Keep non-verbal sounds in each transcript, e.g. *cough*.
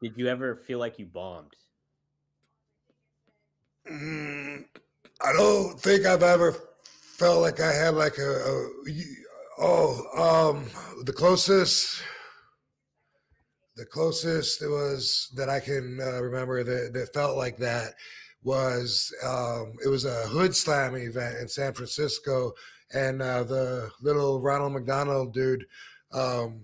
Did you ever feel like you bombed? Mm, I don't think I've ever felt like I had like a, a oh um the closest the closest it was that I can uh, remember that that felt like that was um, it was a Hoodslam event in San Francisco, and uh, the little Ronald McDonald dude, um,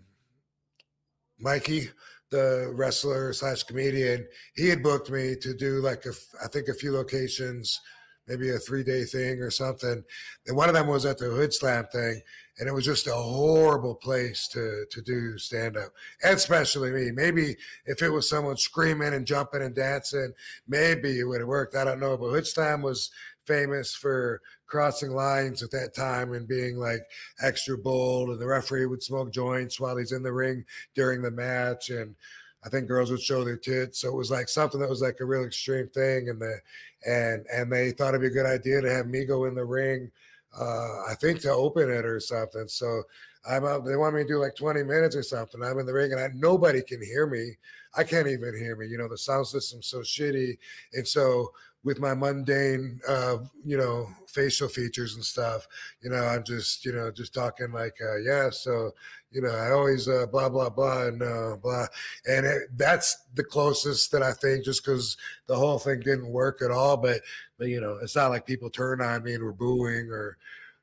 Mikey, the wrestler slash comedian, he had booked me to do like a, I think a few locations, maybe a three day thing or something. And one of them was at the Hoodslam thing, and it was just a horrible place to to do stand up, especially me. Maybe if it was someone screaming and jumping and dancing, maybe it would have worked. I don't know, but Hoodslam was famous for crossing lines at that time and being like extra bold, and the referee would smoke joints while he's in the ring during the match, and I think girls would show their tits. So it was like something that was like a real extreme thing, and the and and they thought it'd be a good idea to have me go in the ring uh, I think to open it or something. So I'm out, they want me to do like 20 minutes or something. I'm in the ring and I, nobody can hear me. I can't even hear me. You know, the sound system's so shitty. And so with my mundane, uh, you know, facial features and stuff, you know, I'm just, you know, just talking like, uh, yeah. So, you know, I always uh, blah blah blah and uh, blah, and it, that's the closest that I think, just because the whole thing didn't work at all. But, but you know, it's not like people turn on me and were booing or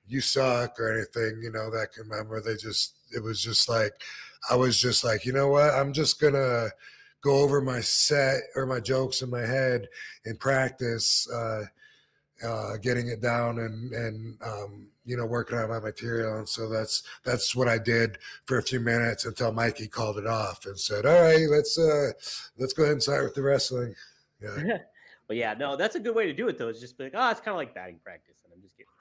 you suck or anything, you know, that can remember. They just, it was just like, I was just like, you know what, I'm just gonna go over my set or my jokes in my head and practice uh, uh, getting it down and and um, you know working on my material. And so that's that's what I did for a few minutes until Mikey called it off and said all right let's uh let's go ahead and start with the wrestling. Yeah. *laughs* But yeah no that's a good way to do it though it's just like oh it's kind of like batting practice and I'm just getting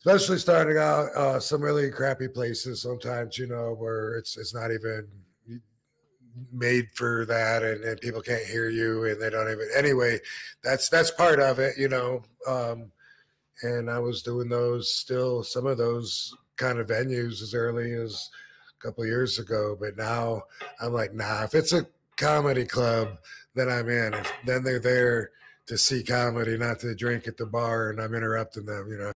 especially starting out uh, some really crappy places sometimes you know where it's it's not even made for that and, and people can't hear you and they don't even anyway that's that's part of it you know um and i was doing those still some of those kind of venues as early as a couple years ago but now i'm like nah if it's a comedy club then i'm in if, then they're there to see comedy not to drink at the bar and i'm interrupting them you know